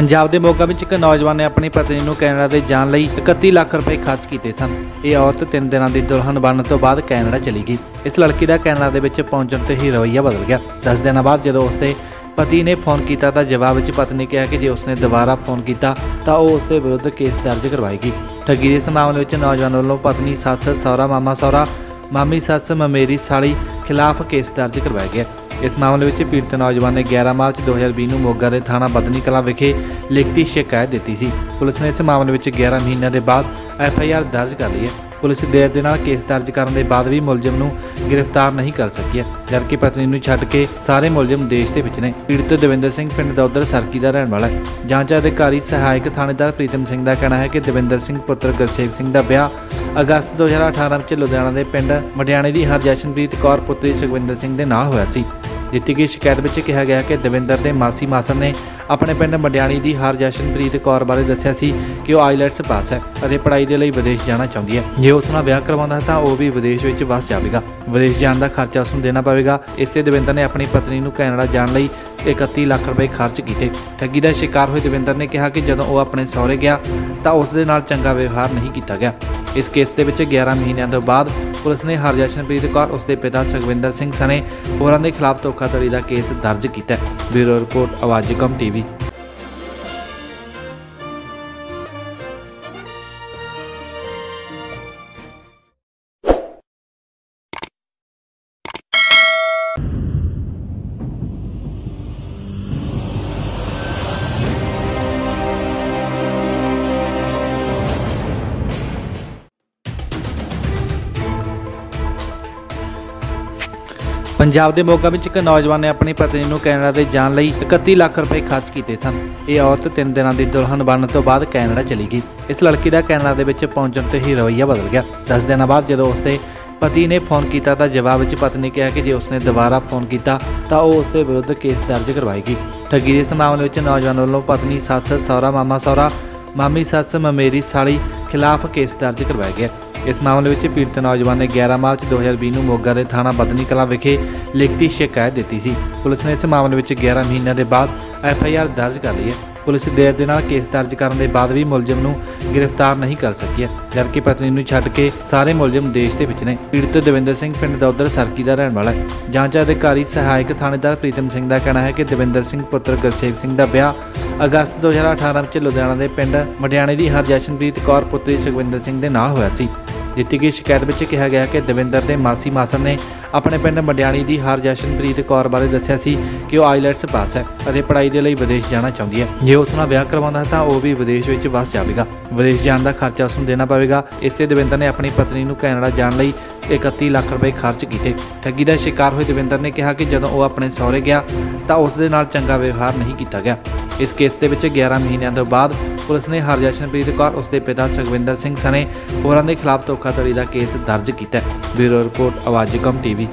ਪੰਜਾਬ ਦੇ ਮੋਗਾ ਵਿੱਚ ਇੱਕ ਨੌਜਵਾਨ ਨੇ ਆਪਣੀ ਪਤਨੀ ਨੂੰ ਕੈਨੇਡਾ ਦੇ ਜਾਣ ਲਈ 31 ਲੱਖ ਰੁਪਏ ਖਰਚ ਕੀਤੇ ਸਨ। ਇਹ ਔਰਤ 3 ਦਿਨਾਂ ਦੀ ਦੁਲਹਨ ਬਣਨ ਤੋਂ ਬਾਅਦ ਕੈਨੇਡਾ ਚਲੀ ਗਈ। ਇਸ ਲੜਕੀ ਦਾ ਕੈਨੇਡਾ ਦੇ ਵਿੱਚ ਪਹੁੰਚਣ ਤੇ ਹੀ ਰਵੱਈਆ ਬਦਲ ਗਿਆ। 10 ਦਿਨਾਂ ਬਾਅਦ ਜਦੋਂ ਉਸਦੇ ਪਤੀ ਨੇ ਫੋਨ ਕੀਤਾ ਤਾਂ ਜਵਾਬ ਵਿੱਚ ਪਤਨੀ ਕਿਹਾ ਕਿ ਜੇ ਉਸਨੇ ਦੁਬਾਰਾ ਫੋਨ ਕੀਤਾ ਤਾਂ ਉਹ ਉਸਦੇ ਵਿਰੁੱਧ ਕੇਸ ਦਰਜ ਕਰਵਾਏਗੀ। ਠੱਗੀ ਦੇ ਇਸ ਮਾਮਲੇ ਵਿੱਚ ਨੌਜਵਾਨ ਵੱਲੋਂ ਪਤਨੀ ਸੱਸ ਸਹੁਰਾ, ਮਾਮਾ ਸਹੁਰਾ, ਮਾਮੀ ਸੱਸ, ਮਮੇਰੀ ਸਾਲੀ ਖਿਲਾਫ ਕੇਸ ਦਰਜ ਕਰਵਾਇਆ ਗਿਆ। ਇਸ ਮਾਮਲੇ ਵਿੱਚ ਪੀੜਤ ਨੌਜਵਾਨ ਨੇ 11 ਮਾਰਚ 2020 ਨੂੰ ਮੋਗਾ ਦੇ ਥਾਣਾ ਬਦਨੀ ਕਲਾਂ ਵਿਖੇ ਲਿਖਤੀ ਸ਼ਿਕਾਇਤ ਦਿੱਤੀ ਸੀ। ਪੁਲਿਸ ਨੇ ਇਸ ਮਾਮਲੇ ਵਿੱਚ 11 ਮਹੀਨਿਆਂ ਦੇ ਬਾਅਦ ਐਫ ਆਈ ਆਰ ਦਰਜ ਕਰ ਲਈ ਹੈ। ਪੁਲਿਸ ਦੇਰ ਦੇ ਨਾਲ ਕੇਸ ਦਰਜ ਕਰਨ ਦੇ ਬਾਅਦ ਵੀ ਮੁਲਜ਼ਮ ਨੂੰ ਗ੍ਰਿਫਤਾਰ ਨਹੀਂ ਕਰ ਸਕੀ ਹੈ। ਜਦਕਿ ਪਤਨੀ ਨੂੰ ਛੱਡ ਕੇ ਸਾਰੇ ਮੁਲਜ਼ਮ ਦੇਸ਼ ਦੇ ਵਿੱਚ ਨੇ। ਪੀੜਤ ਦਵਿੰਦਰ ਸਿੰਘ ਪਿੰਡ ਦੌਦਰ ਸਰਕੀ ਦਾ ਰਹਿਣ ਵਾਲਾ ਹੈ। ਜਾਂਚ ਅਧਿਕਾਰੀ ਸਹਾਇਕ ਥਾਣੇਦਾਰ ਪ੍ਰੀਤਮ ਸਿੰਘ ਦਾ ਕਹਿਣਾ ਹੈ ਕਿ ਦਵਿੰਦਰ ਸਿੰਘ ਪੁੱਤਰ ਗੁਰਸੇਵ ਸਿੰਘ ਦਾ ਵਿਆਹ ਅਗਸਤ 2018 ਵਿੱਚ ਲੁਧਿਆਣਾ ਦੇ ਪਿੰਡ ਮਟਿਆਣੇ ਦੀ ਹਰਜਸ਼ਨਪ੍ਰੀਤ ਕੌਰ ਪੁੱਤਰੀ ਸੁਖਵਿੰਦਰ ਸਿੰਘ ਦੇ ਨਾਲ ਹੋਇਆ ਸੀ। ਦਿੱਤੀ ਗਈ ਸ਼ਿਕਾਇਤ ਵਿੱਚ ਕਿਹਾ ਗਿਆ ਕਿ ਦਵਿੰਦਰ ਦੇ ਮਾਸੀ ਮਾਸਰ ਨੇ ਆਪਣੇ ਪਿੰਡ ਮੰਡਿਆਣੀ ਦੀ ਹਰਜਸ਼ਨਪ੍ਰੀਤ ਕੌਰ ਬਾਰੇ ਦੱਸਿਆ ਸੀ ਕਿ ਉਹ ਆਈਲੈਟਸ ਪਾਸ ਹੈ ਅਤੇ ਪੜ੍ਹਾਈ ਦੇ ਲਈ ਵਿਦੇਸ਼ ਜਾਣਾ ਚਾਹੁੰਦੀ ਹੈ। ਜੇ ਉਸ ਨਾਲ ਵਿਆਹ ਕਰਵਾਉਂਦਾ ਹੈ ਤਾਂ ਉਹ ਵੀ ਵਿਦੇਸ਼ ਵਿੱਚ ਵਸ ਜਾਵੇਗਾ। ਵਿਦੇਸ਼ ਜਾਣ ਦਾ ਖਰਚਾ ਉਸ ਨੂੰ ਦੇਣਾ ਪਵੇਗਾ। ਇਸ ਤੇ ਦਵਿੰਦਰ ਨੇ ਆਪਣੀ ਪਤਨੀ ਨੂੰ ਕੈਨੇਡਾ ਜਾਣ ਲਈ 31 ਲੱਖ ਰੁਪਏ ਖਰਚ ਕੀਤੇ। ਠੱਗੀ ਦਾ ਸ਼ਿਕਾਰ ਹੋਏ ਦਵਿੰਦਰ ਨੇ ਕਿਹਾ ਕਿ ਜਦੋਂ ਉਹ ਆਪਣੇ ਸਹੁਰੇ ਗਿਆ ਤਾਂ ਉਸ ਦੇ ਨਾਲ ਚੰਗਾ ਵਿਵਹਾਰ ਨਹੀਂ ਕੀਤਾ ਗਿਆ। ਇਸ ਕੇਸ ਦੇ ਵਿੱਚ 11 ਮਹੀਨਿਆਂ ਤੋਂ ਬਾਅਦ ਪੁਲਿਸ ਨੇ ਹਰਜਸ਼ਨਪ੍ਰੀਤ ਕੌਰ, ਉਸ ਦੇ ਪਿਤਾ ਸੁਖਵਿੰਦਰ ਸਿੰਘ ਸਣੇ ਹੋਰਾਂ ਦੇ ਖਿਲਾਫ ਧੋਖਾਧੜੀ ਦਾ ਕੇਸ ਦਰਜ ਕੀਤਾ ਹੈ। ਬਿਊਰੋ ਰਿਪੋਰਟ, ਆਵਾਜ਼ ਕਮ ਟੀਵੀ। ਪੰਜਾਬ ਦੇ ਮੋਗਾ ਵਿੱਚ ਇੱਕ ਨੌਜਵਾਨ ਨੇ ਆਪਣੀ ਪਤਨੀ ਨੂੰ ਕੈਨੇਡਾ ਦੇ ਜਾਣ ਲਈ 31 ਲੱਖ ਰੁਪਏ ਖਰਚ ਕੀਤੇ ਸਨ। ਇਹ ਔਰਤ 3 ਦਿਨਾਂ ਦੀ ਦੁਲਹਨ ਬਣਨ ਤੋਂ ਬਾਅਦ ਕੈਨੇਡਾ ਚਲੀ ਗਈ। ਇਸ ਲੜਕੀ ਦਾ ਕੈਨੇਡਾ ਦੇ ਵਿੱਚ ਪਹੁੰਚਣ ਤੇ ਹੀ ਰਵੱਈਆ ਬਦਲ ਗਿਆ। 10 ਦਿਨਾਂ ਬਾਅਦ ਜਦੋਂ ਉਸਦੇ ਪਤੀ ਨੇ ਫੋਨ ਕੀਤਾ ਤਾਂ ਜਵਾਬ ਵਿੱਚ ਪਤਨੀ ਕਿਹਾ ਕਿ ਜੇ ਉਸਨੇ ਦੁਬਾਰਾ ਫੋਨ ਕੀਤਾ ਤਾਂ ਉਹ ਉਸਦੇ ਵਿਰੁੱਧ ਕੇਸ ਦਰਜ ਕਰਵਾਏਗੀ। ਠੱਗੀ ਦੇ ਇਸ ਮਾਮਲੇ ਵਿੱਚ ਨੌਜਵਾਨ ਵੱਲੋਂ ਪਤਨੀ, ਸੱਸ, ਸਹੁਰਾ, ਮਾਮਾ, ਸਹੁਰਾ, ਮਾਮੀ, ਸੱਸ, ਮਮੇਰੀ ਸਾਲੀ ਖਿਲਾਫ ਕੇਸ ਦਰਜ ਕਰਵਾਇਆ ਗਿਆ ਇਸ ਮਾਮਲੇ ਵਿੱਚ ਪੀੜਤ ਨੌਜਵਾਨ ਨੇ 11 ਮਾਰਚ 2020 ਨੂੰ ਮੋਗਾ ਦੇ ਥਾਣਾ ਬਦਨੀ ਕਲਾਂ ਵਿਖੇ ਲਿਖਤੀ ਸ਼ਿਕਾਇਤ ਦਿੱਤੀ ਸੀ। ਪੁਲਿਸ ਨੇ ਇਸ ਮਾਮਲੇ ਵਿੱਚ 11 ਮਹੀਨਿਆਂ ਦੇ ਬਾਅਦ ਐਫ ਆਈ ਆਰ ਦਰਜ ਕਰ ਲਈ ਹੈ। ਪੁਲਿਸ ਦੇਰ ਦੇ ਨਾਲ ਕੇਸ ਦਰਜ ਕਰਨ ਦੇ ਬਾਅਦ ਵੀ ਮੁਲਜ਼ਮ ਨੂੰ ਗ੍ਰਿਫਤਾਰ ਨਹੀਂ ਕਰ ਸਕੀ ਹੈ। ਜਦਕਿ ਪਤਨੀ ਨੂੰ ਛੱਡ ਕੇ ਸਾਰੇ ਮੁਲਜ਼ਮ ਦੇਸ਼ ਦੇ ਵਿੱਚ ਨੇ। ਪੀੜਤ ਦਵਿੰਦਰ ਸਿੰਘ ਪਿੰਡ ਦੌਦਰ ਸਰਕੀ ਦਾ ਰਹਿਣ ਵਾਲਾ ਹੈ। ਜਾਂਚ ਅਧਿਕਾਰੀ ਸਹਾਇਕ ਥਾਣੇਦਾਰ ਪ੍ਰੀਤਮ ਸਿੰਘ ਦਾ ਕਹਿਣਾ ਹੈ ਕਿ ਦਵਿੰਦਰ ਸਿੰਘ ਪੁੱਤਰ ਗੁਰਸੇਵ ਸਿੰਘ ਦਾ ਵਿਆਹ ਅਗਸਤ 2018 ਵਿੱਚ ਲੁਧਿਆਣਾ ਦੇ ਪਿੰਡ ਮਡਿਆਣੇ ਦੀ ਹਰਜਸ਼ਨਪ੍ਰੀਤ ਕੌਰ ਪੁੱਤਰੀ ਸੁਖਵਿੰਦਰ ਸਿੰਘ ਦੇ ਨਾਲ ਹੋਇਆ ਸੀ। ਦਿੱਤੀ ਗਈ ਸ਼ਿਕਾਇਤ ਵਿੱਚ ਕਿਹਾ ਗਿਆ ਕਿ ਦਵਿੰਦਰ ਦੇ ਮਾਸੀ ਮਾਸਰ ਨੇ ਆਪਣੇ ਪਿੰਡ ਮੰਡਿਆਣੀ ਦੀ ਹਰਜਸ਼ਨਪ੍ਰੀਤ ਕੌਰ ਬਾਰੇ ਦੱਸਿਆ ਸੀ ਕਿ ਉਹ ਆਈਲੈਟਸ ਪਾਸ ਹੈ ਅਤੇ ਪੜ੍ਹਾਈ ਦੇ ਲਈ ਵਿਦੇਸ਼ ਜਾਣਾ ਚਾਹੁੰਦੀ ਹੈ। ਜੇ ਉਸ ਨਾਲ ਵਿਆਹ ਕਰਵਾਉਂਦਾ ਹੈ ਤਾਂ ਉਹ ਵੀ ਵਿਦੇਸ਼ ਵਿੱਚ ਵਸ ਜਾਵੇਗਾ। ਵਿਦੇਸ਼ ਜਾਣ ਦਾ ਖਰਚਾ ਉਸ ਨੂੰ ਦੇਣਾ ਪਵੇਗਾ। ਇਸ ਤੇ ਦਵਿੰਦਰ ਨੇ ਆਪਣੀ ਪਤਨੀ ਨੂੰ ਕੈਨੇਡਾ ਜਾਣ ਲਈ 31 ਲੱਖ ਰੁਪਏ ਖਰਚ ਕੀਤੇ। ਠੱਗੀ ਦਾ ਸ਼ਿਕਾਰ ਹੋਏ ਦਵਿੰਦਰ ਨੇ ਕਿਹਾ ਕਿ ਜਦੋਂ ਉਹ ਆਪਣੇ ਸਹੁਰੇ ਗਿਆ ਤਾਂ ਉਸ ਦੇ ਨਾਲ ਚੰਗਾ ਵਿਵਹਾਰ ਨਹੀਂ ਕੀਤਾ ਗਿਆ। ਇਸ ਕੇਸ ਦੇ ਵਿੱਚ 11 ਮਹੀਨਿਆਂ ਤੋਂ ਬਾਅਦ ਪੁਲਿਸ ਨੇ ਹਰਜਸ਼ਨਪ੍ਰੀਤ ਕੌਰ ਉਸ ਦੇ ਪਿਤਾ ਸੁਖਵਿੰਦਰ ਸਿੰਘ ਸਣੇ ਹੋਰਾਂ ਦੇ ਖਿਲਾਫ ਧੋਖਾਧੜੀ ਦਾ ਕੇਸ ਦਰਜ ਕੀਤਾ ਹੈ। ਬਿਊਰੋ ਰਿਪੋਰਟ, ਆਵਾਜ਼ ਕਮ ਟੀਵੀ।